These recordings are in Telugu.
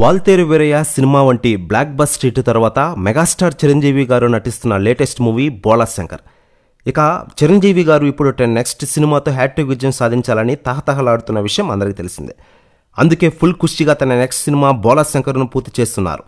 వాల్తేరు వీరయ్య సినిమా వంటి బ్లాక్ బస్ హిట్ తర్వాత మెగాస్టార్ చిరంజీవి గారు నటిస్తున్న లేటెస్ట్ మూవీ బోలా శంకర్. ఇక చిరంజీవి గారు ఇప్పుడు నెక్స్ట్ సినిమాతో హ్యాట్రిక్ విజయం సాధించాలని తహతహలాడుతున్న విషయం అందరికీ తెలిసిందే. అందుకే ఫుల్ కుషిగా తన నెక్స్ట్ సినిమా బోలా శంకర్ను పూర్తి చేస్తున్నారు.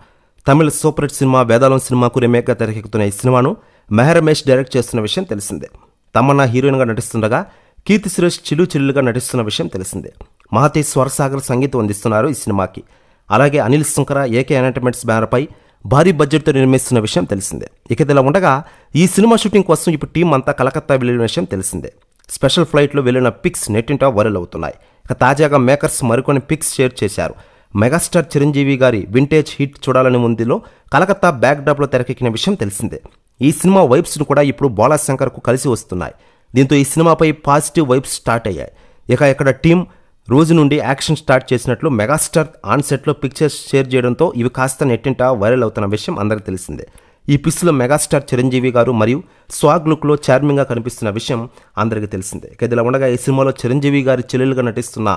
తమిళ సూపర్ హిట్ సినిమా వేదాలం సినిమాకు రిమేక్గా తెరకెక్కుతున్న ఈ సినిమాను మెహరమేష్ డైరెక్ట్ చేస్తున్న విషయం తెలిసిందే. తమన్నా హీరోయిన్గా నటిస్తుండగా కీర్తి సురేష్ చిలు చిల్లుగా నటిస్తున్న విషయం తెలిసిందే. మహతి స్వరసాగర్ సంగీతం అందిస్తున్నారు ఈ సినిమాకి. అలాగే అనిల్ శంకర ఏకే ఎంటర్టైన్మెంట్స్ బ్యానర్పై భారీ బడ్జెట్తో నిర్మిస్తున్న విషయం తెలిసిందే. ఇక ఇలా ఉండగా ఈ సినిమా షూటింగ్ కోసం ఇప్పుడు టీం అంతా కలకత్తా వెళ్ళిన విషయం తెలిసిందే. స్పెషల్ ఫ్లైట్లో వెళ్ళిన పిక్స్ నెట్టింటా వైరల్ అవుతున్నాయి. ఇక తాజాగా మేకర్స్ మరికొన్ని పిక్స్ షేర్ చేశారు. మెగాస్టార్ చిరంజీవి గారి వింటేజ్ హిట్ చూడాలని ముందులో కలకత్తా బ్యాక్డ్రాప్లో తెరకెక్కిన విషయం తెలిసిందే. ఈ సినిమా వైబ్స్ను కూడా ఇప్పుడు బాలాశంకర్కు కలిసి వస్తున్నాయి. దీంతో ఈ సినిమాపై పాజిటివ్ వైబ్స్ స్టార్ట్ అయ్యాయి. ఇక ఇక్కడ టీం రోజు నుండి యాక్షన్ స్టార్ట్ చేసినట్లు మెగాస్టార్ ఆన్ సెట్లో పిక్చర్స్ షేర్ చేయడంతో ఇవి కాస్త నెట్టింట వైరల్ అవుతున్న విషయం అందరికీ తెలిసిందే. ఈ పిస్సులో మెగాస్టార్ చిరంజీవి గారు మరియు స్వాగ్ లుక్లో చార్మింగ్గా కనిపిస్తున్న విషయం అందరికీ తెలిసిందే. ఇక ఇదిలా ఉండగా ఈ సినిమాలో చిరంజీవి గారి చెల్లెలుగా నటిస్తున్న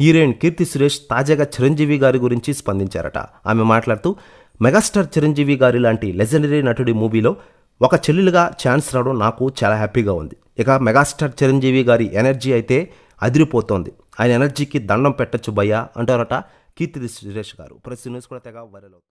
హీరోయిన్ కీర్తి సురేష్ తాజాగా చిరంజీవి గారి గురించి స్పందించారట. ఆమె మాట్లాడుతూ మెగాస్టార్ చిరంజీవి గారి లాంటి లెజెండరీ నటుడి మూవీలో ఒక చెల్లెలుగా ఛాన్స్ రావడం నాకు చాలా హ్యాపీగా ఉంది. ఇక మెగాస్టార్ చిరంజీవి గారి ఎనర్జీ అయితే అదిరిపోతోంది. ఆయన ఎనర్జీకి దండం పెట్టచ్చు భయ్యా అంటారట కీర్తి సురేష్ గారు. ప్రతి న్యూస్ కూడా తెగ వైరల్ అవుతుంది.